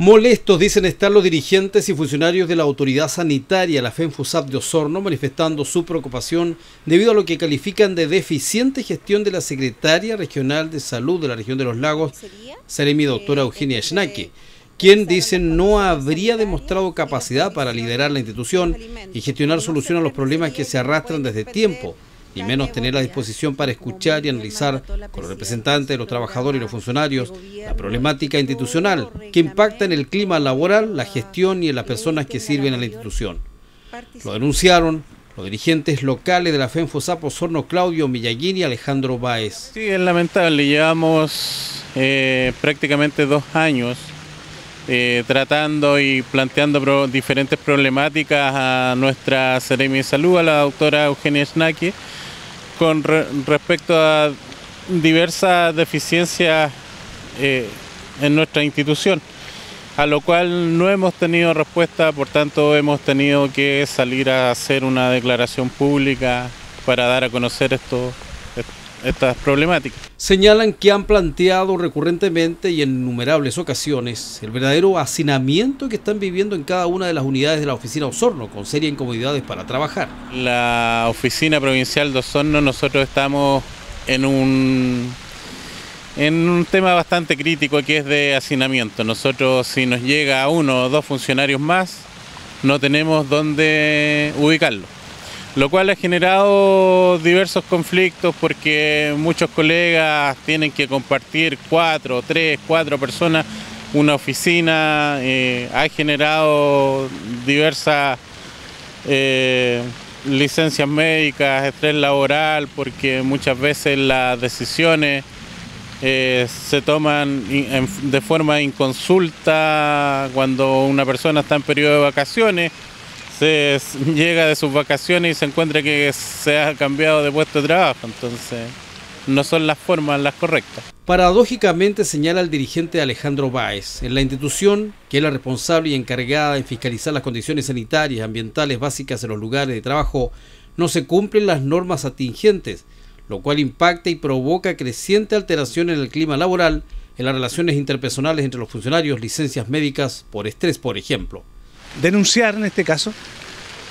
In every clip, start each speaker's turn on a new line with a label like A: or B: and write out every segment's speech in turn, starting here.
A: Molestos dicen estar los dirigentes y funcionarios de la autoridad sanitaria, la FENFUSAP de Osorno, manifestando su preocupación debido a lo que califican de deficiente gestión de la secretaria regional de salud de la región de los lagos, Seremi doctora Eugenia Schnake, quien dicen no habría demostrado capacidad para liderar la institución y gestionar solución a los problemas que se arrastran desde tiempo y menos tener la disposición para escuchar y analizar con los representantes los trabajadores y los funcionarios la problemática institucional que impacta en el clima laboral, la gestión y en las personas que sirven a la institución. Lo denunciaron los dirigentes locales de la FENFOSAPO Sorno Claudio Millaguín y Alejandro Báez.
B: Sí, es lamentable, llevamos eh, prácticamente dos años eh, tratando y planteando diferentes problemáticas a nuestra Seremi de Salud, a la doctora Eugenia Schnake, con respecto a diversas deficiencias eh, en nuestra institución, a lo cual no hemos tenido respuesta, por tanto hemos tenido que salir a hacer una declaración pública para dar a conocer esto estas problemáticas.
A: Señalan que han planteado recurrentemente y en innumerables ocasiones el verdadero hacinamiento que están viviendo en cada una de las unidades de la oficina Osorno, con serias incomodidades para trabajar.
B: La oficina provincial de Osorno, nosotros estamos en un, en un tema bastante crítico que es de hacinamiento. Nosotros si nos llega uno o dos funcionarios más, no tenemos dónde ubicarlo lo cual ha generado diversos conflictos porque muchos colegas tienen que compartir cuatro, tres, cuatro personas una oficina, eh, ha generado diversas eh, licencias médicas, estrés laboral, porque muchas veces las decisiones eh, se toman de forma inconsulta cuando una persona está en periodo de vacaciones se llega de sus vacaciones y se encuentra que se ha cambiado de puesto de trabajo, entonces no son las formas las correctas.
A: Paradójicamente señala el dirigente Alejandro Báez, en la institución, que es la responsable y encargada en fiscalizar las condiciones sanitarias ambientales básicas en los lugares de trabajo, no se cumplen las normas atingentes, lo cual impacta y provoca creciente alteración en el clima laboral, en las relaciones interpersonales entre los funcionarios, licencias médicas por estrés, por ejemplo
C: denunciar en este caso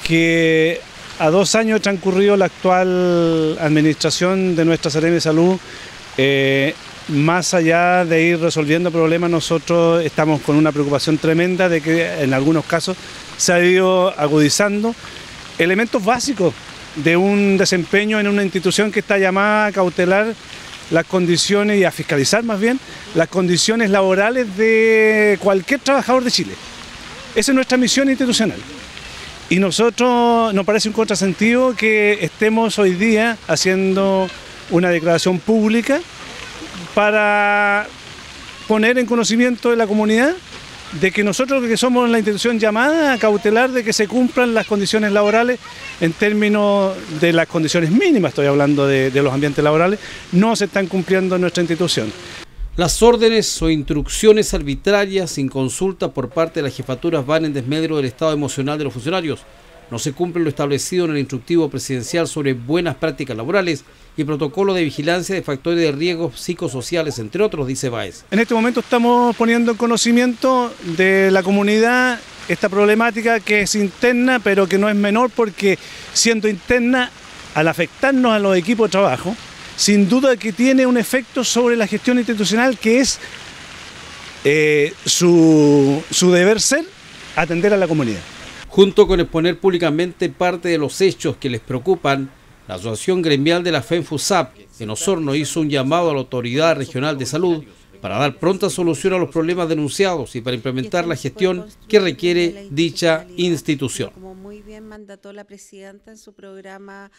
C: que a dos años transcurrido la actual administración de nuestra Serena de Salud, eh, más allá de ir resolviendo problemas, nosotros estamos con una preocupación tremenda de que en algunos casos se ha ido agudizando elementos básicos de un desempeño en una institución que está llamada a cautelar las condiciones y a fiscalizar más bien las condiciones laborales de cualquier trabajador de Chile. Esa es nuestra misión institucional. Y nosotros nos parece un contrasentido que estemos hoy día haciendo una declaración pública para poner en conocimiento de la comunidad de que nosotros que somos la institución llamada a cautelar de que se cumplan las condiciones laborales en términos de las condiciones mínimas, estoy hablando de, de los ambientes laborales, no se están cumpliendo en nuestra institución.
A: Las órdenes o instrucciones arbitrarias sin consulta por parte de las jefaturas van en desmedro del estado emocional de los funcionarios. No se cumple lo establecido en el instructivo presidencial sobre buenas prácticas laborales y protocolo de vigilancia de factores de riesgos psicosociales, entre otros, dice Baez.
C: En este momento estamos poniendo en conocimiento de la comunidad esta problemática que es interna, pero que no es menor porque siendo interna, al afectarnos a los equipos de trabajo, sin duda que tiene un efecto sobre la gestión institucional que es eh, su, su deber ser atender a la comunidad.
A: Junto con exponer públicamente parte de los hechos que les preocupan, la Asociación Gremial de la FENFUSAP en Osorno hizo un llamado a la Autoridad Regional de Salud para dar pronta solución a los problemas denunciados y para implementar la gestión que requiere dicha institución.
D: Como muy bien mandató la presidenta en su programa